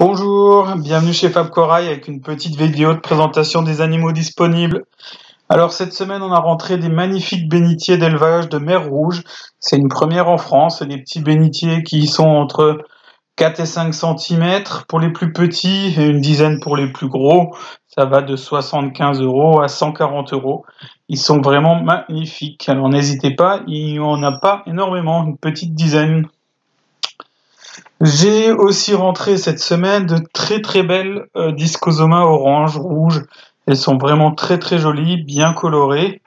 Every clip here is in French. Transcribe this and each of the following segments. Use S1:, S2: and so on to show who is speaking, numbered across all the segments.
S1: Bonjour, bienvenue chez Fab Corail avec une petite vidéo de présentation des animaux disponibles. Alors cette semaine on a rentré des magnifiques bénitiers d'élevage de mer Rouge. C'est une première en France, c'est des petits bénitiers qui sont entre 4 et 5 cm pour les plus petits et une dizaine pour les plus gros. Ça va de 75 euros à 140 euros. Ils sont vraiment magnifiques. Alors n'hésitez pas, il n'y en a pas énormément, une petite dizaine. J'ai aussi rentré cette semaine de très très belles euh, discosomas orange, rouge. Elles sont vraiment très très jolies, bien colorées.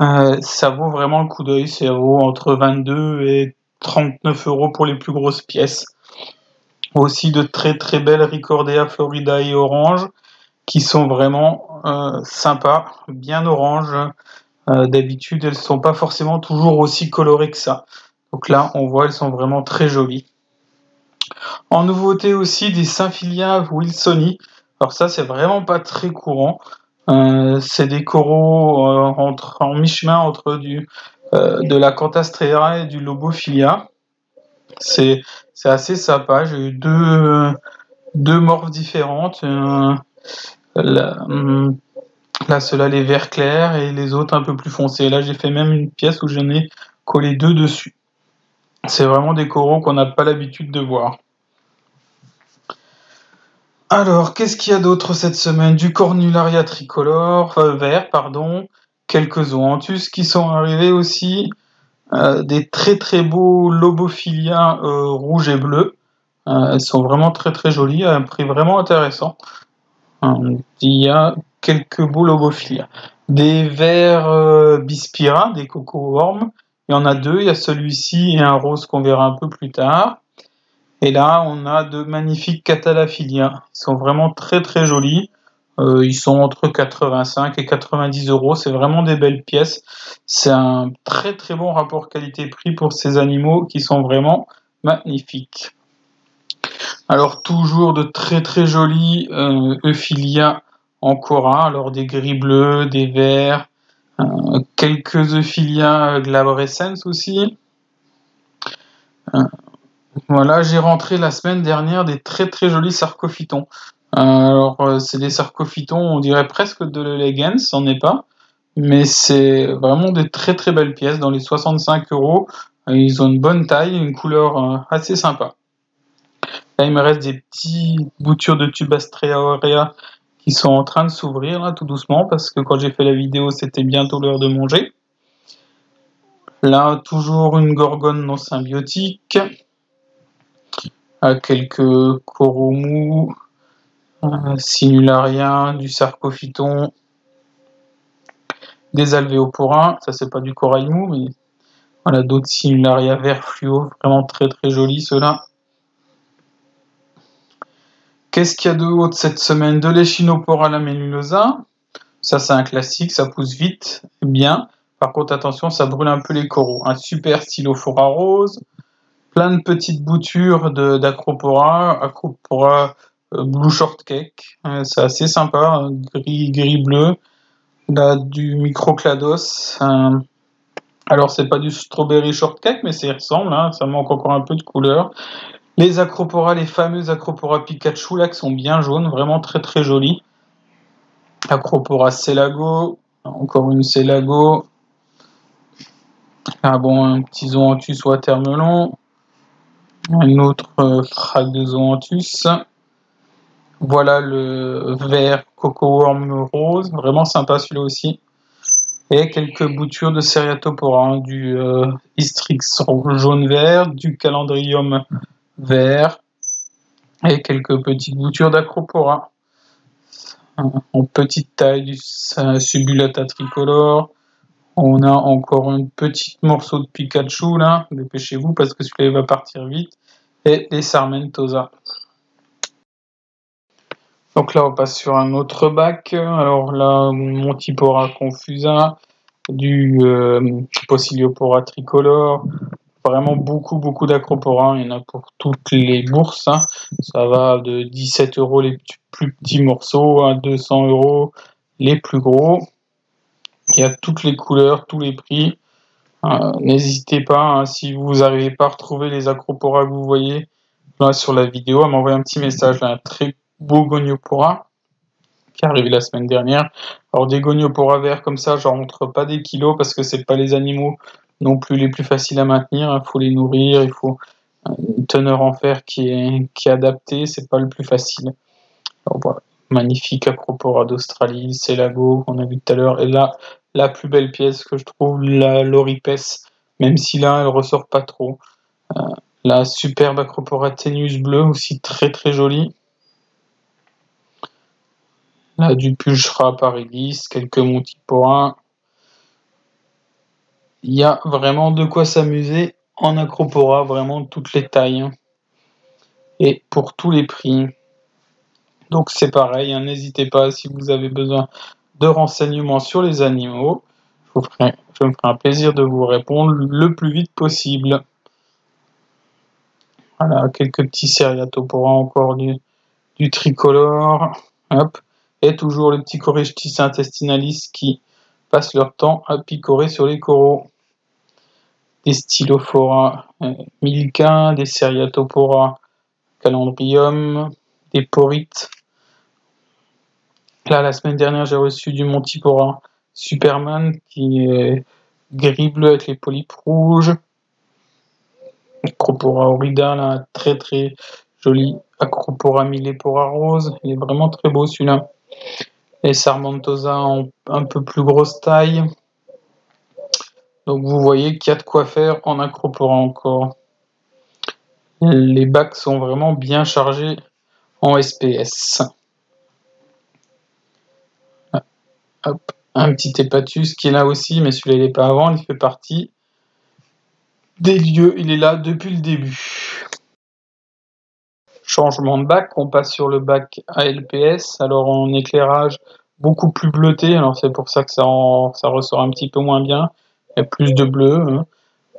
S1: Euh, ça vaut vraiment le coup d'œil. Vaut entre 22 et 39 euros pour les plus grosses pièces. Aussi de très très belles Ricordea Florida et orange qui sont vraiment euh, sympas, bien orange. D'habitude, elles sont pas forcément toujours aussi colorées que ça. Donc là, on voit, elles sont vraiment très jolies. En nouveauté aussi des Symphilia wilsoni. Alors ça c'est vraiment pas très courant. Euh, c'est des coraux euh, en mi-chemin entre euh, de la Cantastrea et du Lobophilia. C'est assez sympa. J'ai eu deux, morphes différentes. là, hum, là ceux-là les verts clairs et les autres un peu plus foncés. Là j'ai fait même une pièce où j'en ai collé deux dessus. C'est vraiment des coraux qu'on n'a pas l'habitude de voir. Alors, qu'est-ce qu'il y a d'autre cette semaine? Du cornularia tricolore, vert, pardon, quelques zoanthus qui sont arrivés aussi, euh, des très très beaux lobophilia euh, rouges et bleus. Euh, elles sont vraiment très très jolies, à un prix vraiment intéressant. il y a quelques beaux lobophilia. Des verts bispira, des coco worms. Il y en a deux, il y a celui-ci et un rose qu'on verra un peu plus tard. Et là, on a de magnifiques Catalaphilia. Ils sont vraiment très très jolis. Euh, ils sont entre 85 et 90 euros. C'est vraiment des belles pièces. C'est un très très bon rapport qualité-prix pour ces animaux qui sont vraiment magnifiques. Alors toujours de très très jolis euh, Euphilia en cora. Alors des gris bleus, des verts, quelques Euphilia glabrescens aussi. Voilà, j'ai rentré la semaine dernière des très très jolis sarcophytons. alors, euh, c'est des sarcophytons, on dirait presque de l'elegance, c'en est pas. Mais c'est vraiment des très très belles pièces, dans les 65 euros. Ils ont une bonne taille, une couleur euh, assez sympa. Là, il me reste des petits boutures de Tubastrea aurea qui sont en train de s'ouvrir, là, tout doucement, parce que quand j'ai fait la vidéo, c'était bientôt l'heure de manger. Là, toujours une gorgone non symbiotique quelques coraux mous, sinulariens, du sarcophyton, des alvéoporins, ça c'est pas du corail mou, mais voilà, d'autres sinularia vert fluo, vraiment très très jolis ceux-là. Qu'est-ce qu'il y a de haut cette semaine? De l'Echinopora lamenulosa, ça c'est un classique, ça pousse vite, bien. Par contre attention, ça brûle un peu les coraux. Un super stylophora rose, plein de petites boutures d'acropora, acropora euh, blue shortcake, euh, c'est assez sympa, gris gris bleu, là du microclados. Alors c'est pas du strawberry shortcake, mais ça ressemble, hein, ça manque encore un peu de couleur. Les acropora, les fameuses acropora Pikachu là qui sont bien jaunes, vraiment très très jolies. Acropora Celago, encore une Celago. Ah bon, un petit zoanthus watermelon un autre euh, frag de zoanthus. Voilà le vert coco worm rose, vraiment sympa celui-là aussi. Et quelques boutures de Seriatopora, hein, du euh, Istrix jaune-vert, du Calendrium vert, et quelques petites boutures d'Acropora. En petite taille, du Subulata tricolore. On a encore un petit morceau de Pikachu là, dépêchez-vous parce que celui-là va partir vite et les Sarmentosa. Donc là, on passe sur un autre bac. Alors là, Montipora confusa, du euh, Possiliopora tricolore, vraiment beaucoup, beaucoup d'acropora. Il y en a pour toutes les bourses. Hein. Ça va de 17 euros les plus petits morceaux à 200 euros les plus gros. Il y a toutes les couleurs, tous les prix. Euh, n'hésitez pas, hein, si vous n'arrivez pas à retrouver les acroporas que vous voyez, là sur la vidéo, m'a envoyé un petit message, un très beau goniopora qui est arrivé la semaine dernière. Alors des goniopora verts comme ça, j'en montre pas des kilos parce que c'est pas les animaux non plus les plus faciles à maintenir. Il faut les nourrir, il faut une teneur en fer qui est, qui est adaptée, c'est pas le plus facile. Magnifique Acropora d'Australie, c'est Lago qu'on a vu tout à l'heure. Et là, la plus belle pièce que je trouve, la Loripes, même si là, elle ressort pas trop. Euh, la superbe Acropora Tenus bleue, aussi très très jolie. Là, du Pulchra Paridis, quelques Montipora. Il y a vraiment de quoi s'amuser en Acropora, vraiment toutes les tailles. Hein. Et pour tous les prix. Donc c'est pareil, hein, n'hésitez pas si vous avez besoin de renseignements sur les animaux. Je, me ferai un plaisir de vous répondre le plus vite possible. Voilà, quelques petits Seriatopora encore du, tricolore. Et toujours les petits Corychtis intestinalis qui passent leur temps à picorer sur les coraux. Des Stylophora euh, milka, des Seriatopora calendrium, des porites Là, la semaine dernière, j'ai reçu du Montipora Superman qui est gris-bleu avec les polypes rouges. Acropora orida, là, très très joli. Acropora millepora rose, il est vraiment très beau celui-là. Et Sarmentosa en un peu plus grosse taille. Donc vous voyez qu'il y a de quoi faire en Acropora encore. Les bacs sont vraiment bien chargés en SPS. un petit hépatus qui est là aussi, mais celui-là il n'est pas avant, il fait partie des lieux, il est là depuis le début. Changement de bac, on passe sur le bac ALPS, alors en éclairage beaucoup plus bleuté, alors c'est pour ça que ça, ressort un petit peu moins bien, il y a plus de bleu. Hein.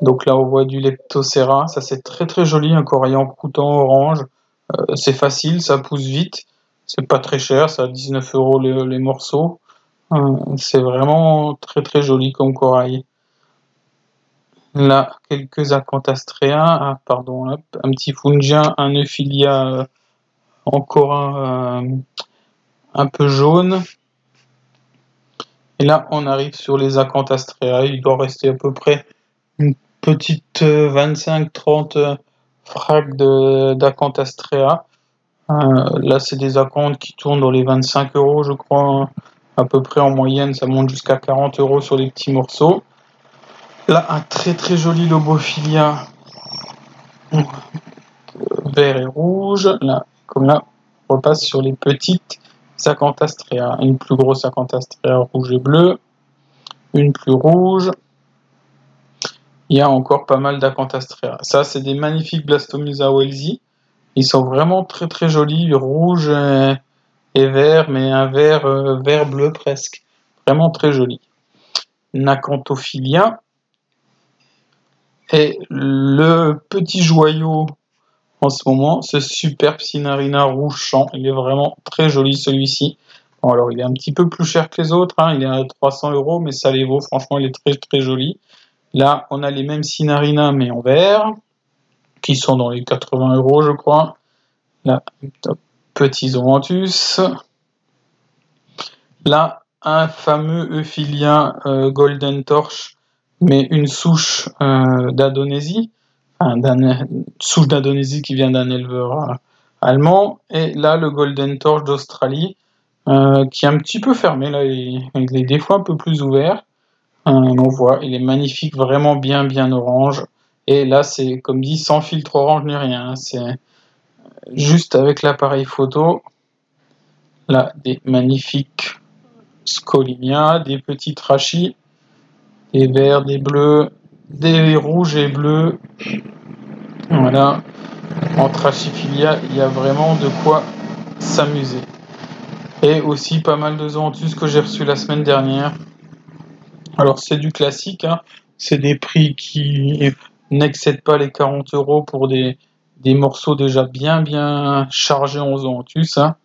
S1: Donc là on voit du Leptocera, ça c'est très très joli, un corail coutant orange, euh, c'est facile, ça pousse vite, c'est pas très cher, ça a 19 euros les morceaux. Euh, c'est vraiment très très joli comme corail. Là, quelques Acantastrea, ah, pardon, un petit Fungien, un Euphilia euh, encore un, euh, un peu jaune. Et là, on arrive sur les Acantastrea. Il doit rester à peu près une petite 25-30 frags d'Acantastrea. là, c'est des acanthes qui tournent dans les 25 euros, je crois à peu près en moyenne, ça monte jusqu'à 40 euros sur les petits morceaux. Là, un très très joli Lobophilia vert et rouge. Là, comme là, on repasse sur les petites Acantastrea. Une plus grosse Acantastrea rouge et bleu. Une plus rouge. Il y a encore pas mal d'Acantastrea. Ça, c'est des magnifiques Blastomusa welsi. Ils sont vraiment très très jolis, rouge et et vert, mais un vert euh, vert bleu presque. Vraiment très joli. Nacantophilia. Et le petit joyau en ce moment, ce superbe Sinarina rouge champ. Il est vraiment très joli celui-ci. Bon, alors il est un petit peu plus cher que les autres, hein. il est à 300 euros, mais ça les vaut. Franchement, il est très très joli. Là, on a les mêmes Sinarina, mais en vert, qui sont dans les 80 euros, je crois. Là, top petits Zoanthus. Là, un fameux Euphilia euh, Golden Torch, mais une souche euh, d'Indonésie, enfin, souche d'Indonésie qui vient d'un éleveur euh, allemand. Et là, le Golden Torch d'Australie, qui est un petit peu fermé, là, il, est des fois un peu plus ouvert. on voit, il est magnifique, vraiment bien, bien orange. Et là, c'est comme dit, sans filtre orange ni rien. C'est juste avec l'appareil photo, là, des magnifiques scolinia, des petits trachis, des verts, des bleus, des rouges et bleus. Voilà. En trachiphilia, il y a vraiment de quoi s'amuser. Et aussi pas mal de zoanthus que j'ai reçus la semaine dernière. Alors c'est du classique, hein. c'est des prix qui n'excèdent pas les 40 euros pour des, des morceaux déjà bien bien chargés en zoanthus. Hein.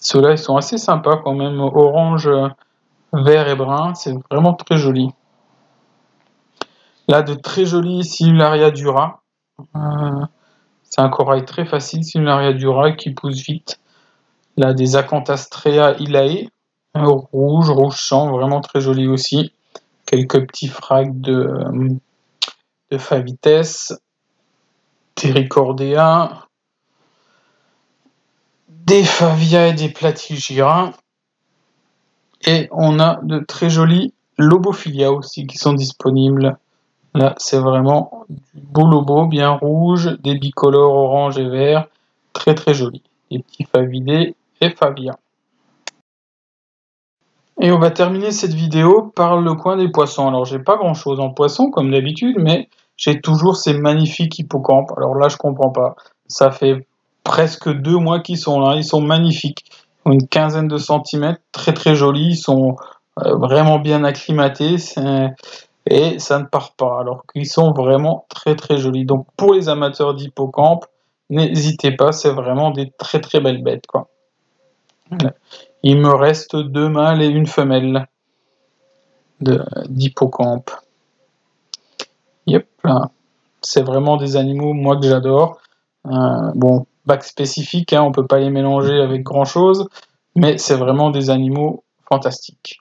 S1: Ceux-là, ils sont assez sympas quand même, orange, vert et brun, c'est vraiment très joli. Là, de très jolis Simularia Dura. Euh, C'est un corail très facile, c'est une Ariadura qui pousse vite. Là, des Acanthastrea ilae, rouge, rouge sang, vraiment très joli aussi. Quelques petits frags de, de Favites, des Favia et des Platygira. Et on a de très jolis Lobophilia aussi qui sont disponibles. Là, c'est vraiment du beau lobo, bien rouge, des bicolores orange et vert, très très joli. Des petits favidés et favia. Et on va terminer cette vidéo par le coin des poissons. Alors, j'ai pas grand chose en poisson comme d'habitude, mais j'ai toujours ces magnifiques hippocampes. Alors là, je comprends pas. Ça fait presque deux mois qu'ils sont là. Ils sont magnifiques. Une quinzaine de centimètres, très très jolis. Ils sont euh, vraiment bien acclimatés et ça ne part pas, alors qu'ils sont vraiment très très jolis. Donc pour les amateurs d'hippocampe, n'hésitez pas, c'est vraiment des très très belles bêtes. Quoi. Il me reste deux mâles et une femelle d'hippocampe. Yep, c'est vraiment des animaux, moi que j'adore. Euh, bon, bac spécifique, hein, on peut pas les mélanger avec grand chose, mais c'est vraiment des animaux fantastiques.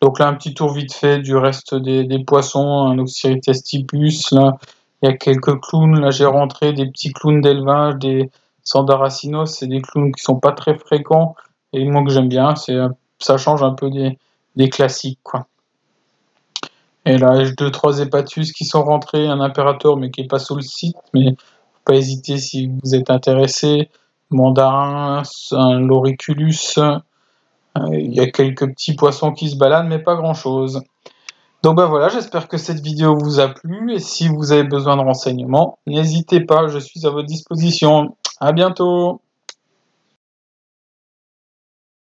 S1: Donc là, un petit tour vite fait du reste des, poissons, un Oxyrites stipus, là, il y a quelques clowns, là j'ai rentré des petits clowns d'élevage, des Sandaracinos, c'est des clowns qui sont pas très fréquents, et moi que j'aime bien, c'est ça change un peu des, classiques, quoi. Et là, j'ai deux, trois hépatus qui sont rentrés, un impérateur, mais qui est pas sur le site, mais pas hésiter si vous êtes intéressé. Mandarin, un Loriculus, euh, il y a quelques petits poissons qui se baladent, mais pas grand-chose. Donc ben voilà, j'espère que cette vidéo vous a plu et si vous avez besoin de renseignements, n'hésitez pas, je suis à votre disposition. À bientôt